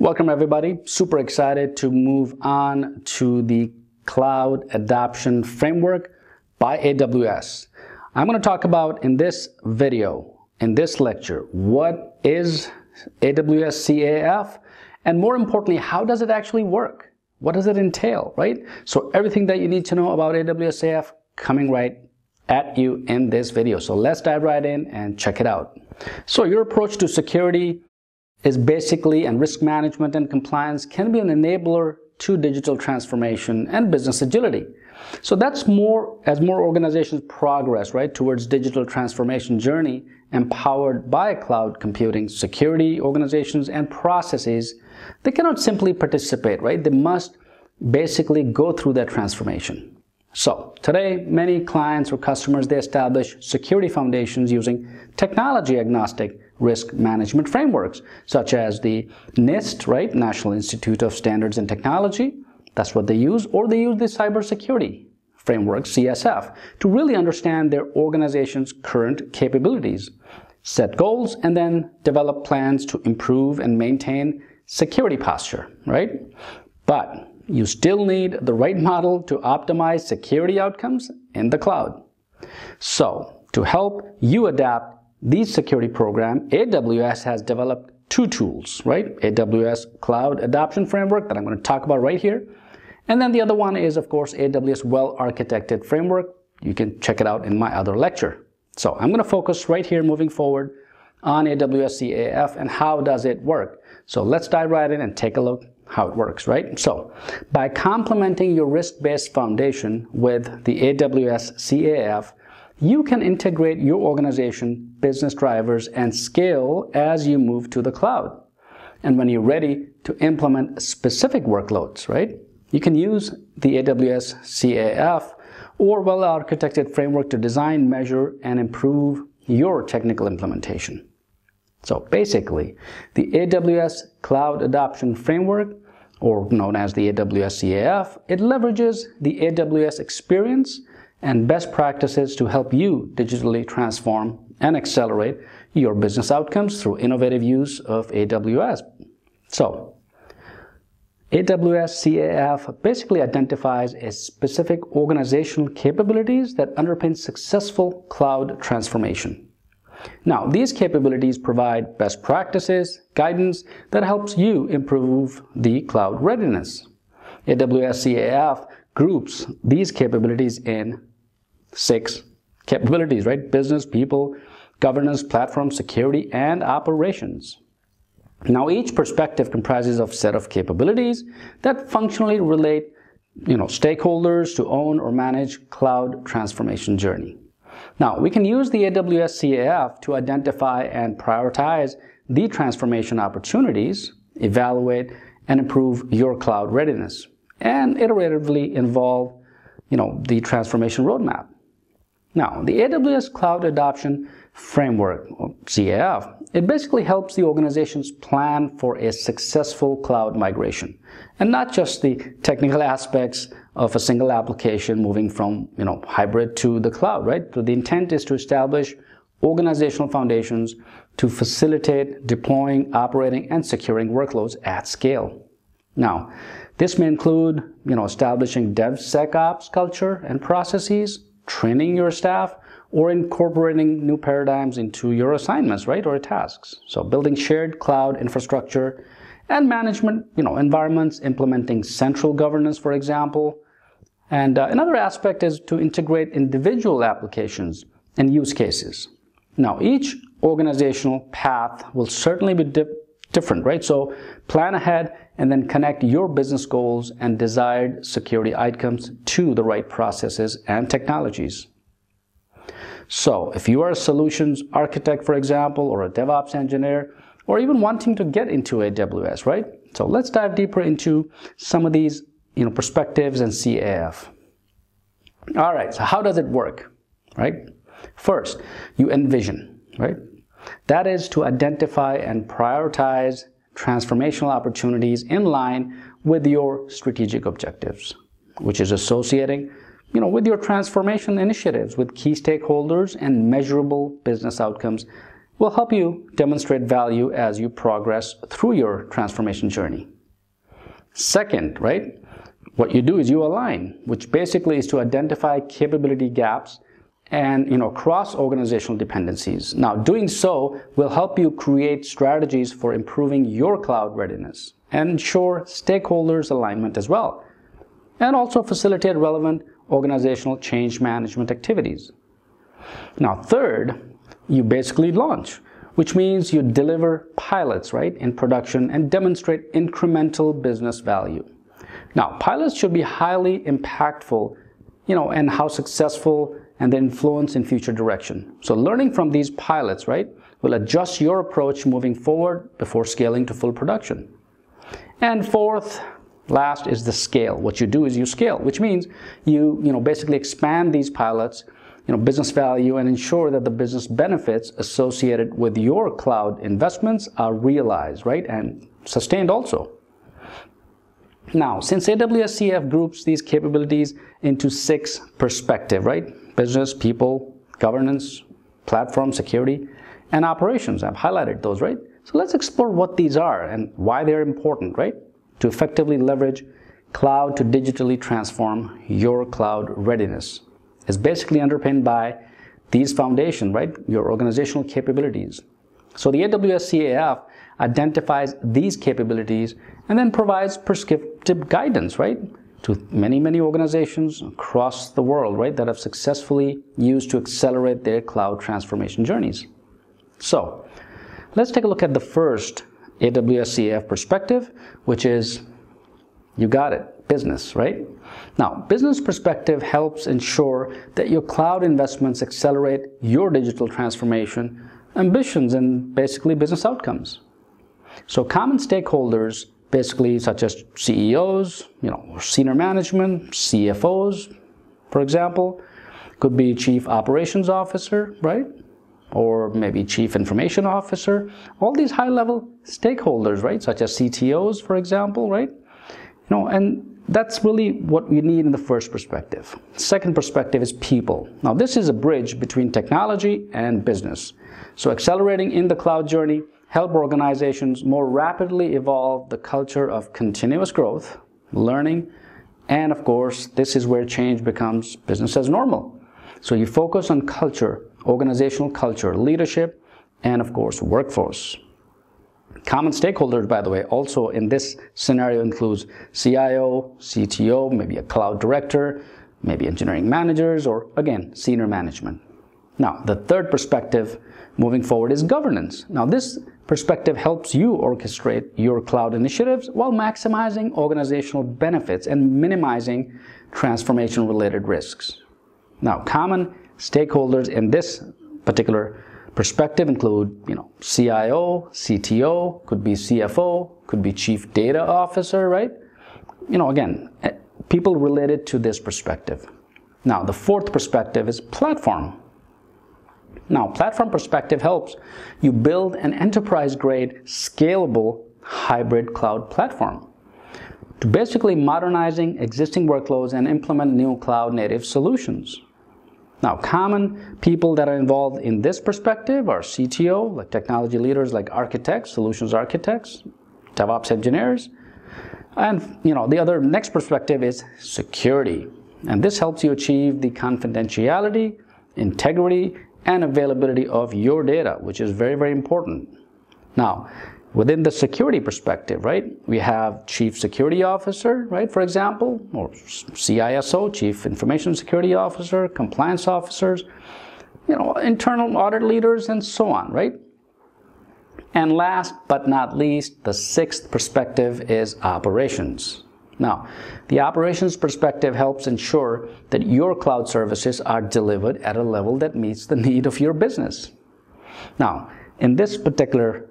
Welcome everybody. Super excited to move on to the Cloud Adoption Framework by AWS. I'm going to talk about in this video, in this lecture, what is AWS CAF and more importantly, how does it actually work? What does it entail, right? So everything that you need to know about AWS CAF coming right at you in this video. So let's dive right in and check it out. So your approach to security is basically, and risk management and compliance can be an enabler to digital transformation and business agility. So that's more, as more organizations progress, right, towards digital transformation journey empowered by cloud computing, security organizations and processes, they cannot simply participate, right? They must basically go through that transformation. So today, many clients or customers, they establish security foundations using technology agnostic risk management frameworks, such as the NIST, right? National Institute of Standards and Technology. That's what they use, or they use the cybersecurity framework, CSF, to really understand their organization's current capabilities, set goals, and then develop plans to improve and maintain security posture, right? But you still need the right model to optimize security outcomes in the cloud. So, to help you adapt these security program, AWS has developed two tools, right? AWS Cloud Adoption Framework that I'm going to talk about right here. And then the other one is, of course, AWS Well-Architected Framework. You can check it out in my other lecture. So I'm going to focus right here moving forward on AWS CAF and how does it work. So let's dive right in and take a look how it works, right? So by complementing your risk-based foundation with the AWS CAF, you can integrate your organization, business drivers, and scale as you move to the cloud. And when you're ready to implement specific workloads, right? You can use the AWS CAF or well-architected framework to design, measure, and improve your technical implementation. So basically, the AWS Cloud Adoption Framework, or known as the AWS CAF, it leverages the AWS experience and best practices to help you digitally transform and accelerate your business outcomes through innovative use of AWS. So, AWS CAF basically identifies a specific organizational capabilities that underpin successful cloud transformation. Now, these capabilities provide best practices, guidance that helps you improve the cloud readiness. AWS CAF groups these capabilities in six capabilities, right? Business, people, governance, platform, security, and operations. Now, each perspective comprises of set of capabilities that functionally relate you know, stakeholders to own or manage cloud transformation journey. Now, we can use the AWS CAF to identify and prioritize the transformation opportunities, evaluate and improve your cloud readiness, and iteratively involve you know, the transformation roadmap. Now, the AWS Cloud Adoption Framework, or CAF, it basically helps the organizations plan for a successful cloud migration and not just the technical aspects of a single application moving from you know hybrid to the cloud, right? So the intent is to establish organizational foundations to facilitate deploying, operating, and securing workloads at scale. Now, this may include you know establishing DevSecOps culture and processes, training your staff, or incorporating new paradigms into your assignments, right, or tasks. So building shared cloud infrastructure and management, you know, environments, implementing central governance, for example. And uh, another aspect is to integrate individual applications and use cases. Now, each organizational path will certainly be different, right? So plan ahead and then connect your business goals and desired security outcomes to the right processes and technologies. So if you are a solutions architect, for example, or a DevOps engineer, or even wanting to get into AWS, right? So let's dive deeper into some of these you know, perspectives and CAF. All right, so how does it work, right? First, you envision, right? That is to identify and prioritize transformational opportunities in line with your strategic objectives, which is associating you know, with your transformation initiatives with key stakeholders and measurable business outcomes will help you demonstrate value as you progress through your transformation journey. Second, right, what you do is you align, which basically is to identify capability gaps and you know cross organizational dependencies. Now, doing so will help you create strategies for improving your cloud readiness and ensure stakeholders alignment as well, and also facilitate relevant organizational change management activities. Now, third, you basically launch, which means you deliver pilots, right, in production and demonstrate incremental business value. Now, pilots should be highly impactful, you know, and how successful and the influence in future direction. So learning from these pilots, right, will adjust your approach moving forward before scaling to full production. And fourth, last is the scale. What you do is you scale, which means you, you know, basically expand these pilots you know, business value and ensure that the business benefits associated with your cloud investments are realized, right, and sustained also. Now, since AWS CAF groups these capabilities into six perspective, right? Business, people, governance, platform, security, and operations. I've highlighted those, right? So let's explore what these are and why they're important, right? To effectively leverage cloud to digitally transform your cloud readiness It's basically underpinned by these foundation, right? Your organizational capabilities. So the AWS CAF identifies these capabilities and then provides prescriptive guidance, right? To many, many organizations across the world, right? That have successfully used to accelerate their cloud transformation journeys. So let's take a look at the first AWS CAF perspective, which is you got it business, right? Now, business perspective helps ensure that your cloud investments accelerate your digital transformation ambitions and basically business outcomes. So common stakeholders, basically such as CEOs, you know, senior management, CFOs, for example, could be chief operations officer, right? Or maybe chief information officer. All these high level stakeholders, right? Such as CTOs, for example, right? You know, and that's really what we need in the first perspective. Second perspective is people. Now, this is a bridge between technology and business. So, accelerating in the cloud journey help organizations more rapidly evolve the culture of continuous growth, learning, and of course, this is where change becomes business as normal. So, you focus on culture, organizational culture, leadership, and of course, workforce. Common stakeholders, by the way, also in this scenario includes CIO, CTO, maybe a cloud director, maybe engineering managers, or again, senior management. Now, the third perspective moving forward is governance. Now, this perspective helps you orchestrate your cloud initiatives while maximizing organizational benefits and minimizing transformation related risks. Now, common stakeholders in this particular Perspective include, you know, CIO, CTO, could be CFO, could be Chief Data Officer, right? You know, again, eh, people related to this perspective. Now, the fourth perspective is platform. Now, platform perspective helps you build an enterprise-grade, scalable hybrid cloud platform to basically modernizing existing workloads and implement new cloud native solutions. Now, common people that are involved in this perspective are CTO, like technology leaders like architects, solutions architects, DevOps engineers, and you know the other next perspective is security. And this helps you achieve the confidentiality, integrity, and availability of your data, which is very, very important. Now, Within the security perspective, right, we have Chief Security Officer, right, for example, or CISO, Chief Information Security Officer, compliance officers, you know, internal audit leaders, and so on, right? And last but not least, the sixth perspective is operations. Now, the operations perspective helps ensure that your cloud services are delivered at a level that meets the need of your business. Now, in this particular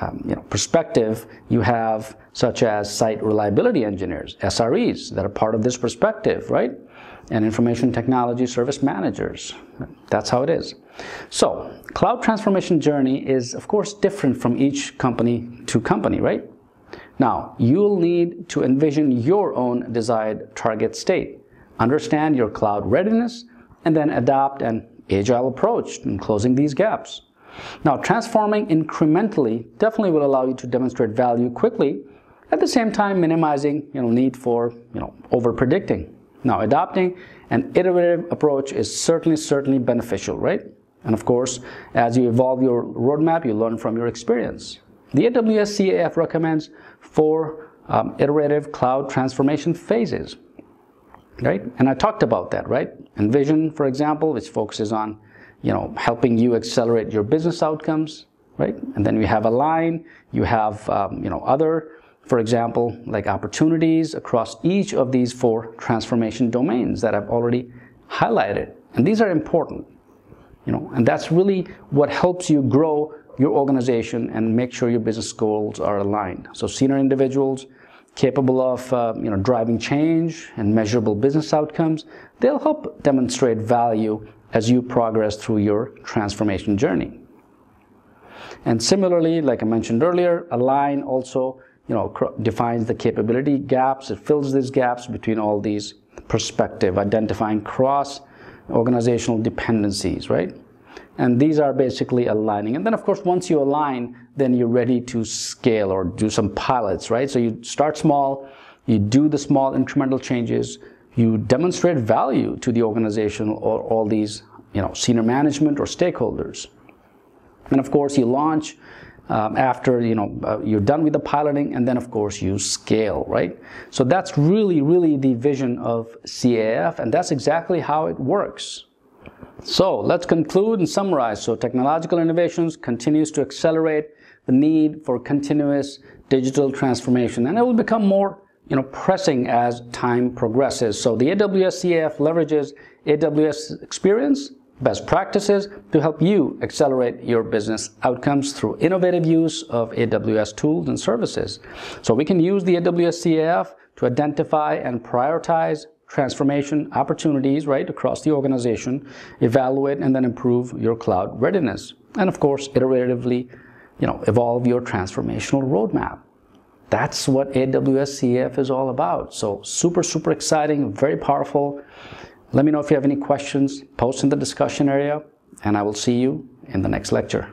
um, you know, perspective, you have such as site reliability engineers, SREs, that are part of this perspective, right? And information technology service managers. That's how it is. So, cloud transformation journey is, of course, different from each company to company, right? Now, you'll need to envision your own desired target state, understand your cloud readiness, and then adopt an agile approach in closing these gaps. Now, transforming incrementally definitely will allow you to demonstrate value quickly, at the same time minimizing you know, need for you know, over predicting. Now, adopting an iterative approach is certainly, certainly beneficial, right? And of course, as you evolve your roadmap, you learn from your experience. The AWS CAF recommends four um, iterative cloud transformation phases, right? And I talked about that, right? Envision, for example, which focuses on, you know, helping you accelerate your business outcomes, right? And then you have Align, you have, um, you know, other, for example, like opportunities across each of these four transformation domains that I've already highlighted. And these are important, you know, and that's really what helps you grow your organization and make sure your business goals are aligned. So senior individuals capable of uh, you know, driving change and measurable business outcomes, they'll help demonstrate value as you progress through your transformation journey. And similarly, like I mentioned earlier, Align also you know, defines the capability gaps. It fills these gaps between all these perspective, identifying cross organizational dependencies, right? And these are basically aligning. And then of course, once you align, then you're ready to scale or do some pilots, right? So you start small, you do the small incremental changes, you demonstrate value to the organization or all these, you know, senior management or stakeholders. And of course, you launch um, after you know uh, you're done with the piloting, and then of course you scale, right? So that's really, really the vision of CAF, and that's exactly how it works. So let's conclude and summarize. So technological innovations continues to accelerate the need for continuous digital transformation and it will become more you know, pressing as time progresses. So the AWS CAF leverages AWS experience, best practices to help you accelerate your business outcomes through innovative use of AWS tools and services. So we can use the AWS CAF to identify and prioritize transformation opportunities, right, across the organization, evaluate and then improve your cloud readiness. And of course, iteratively, you know, evolve your transformational roadmap. That's what AWS CAF is all about. So super, super exciting, very powerful. Let me know if you have any questions, post in the discussion area, and I will see you in the next lecture.